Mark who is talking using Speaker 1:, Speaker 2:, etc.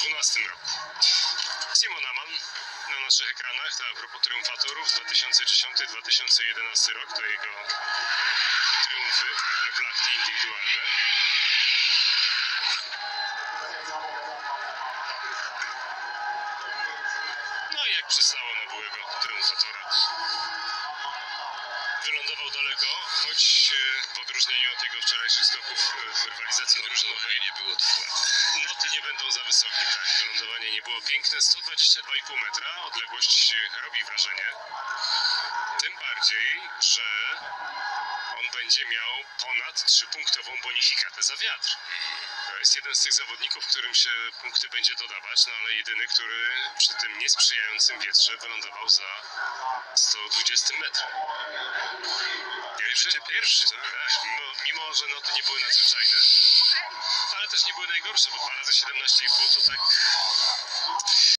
Speaker 1: 2012 roku. Simon Aman na naszych ekranach, to a propos triumfatorów 2010-2011 rok, to jego triumfy w lachty indywidualne. No i jak przystało na byłego triumfatora. Wylądował daleko, w odróżnieniu od jego wczorajszych skoków e, w rywalizacji drużynowej nie było. Noty nie będą za wysokie, tak. Wylądowanie nie było piękne. 122,5 metra. Odległość robi wrażenie. Tym bardziej, że on będzie miał ponad trzypunktową bonifikatę za wiatr. To jest jeden z tych zawodników, którym się punkty będzie dodawać, no ale jedyny, który przy tym niesprzyjającym wietrze wylądował za 120 metrów. Pierwszy, pierwszy, tak. Mimo, mimo, że noty nie były nadzwyczajne, ale też nie były najgorsze, bo 2 razy 17,5 to tak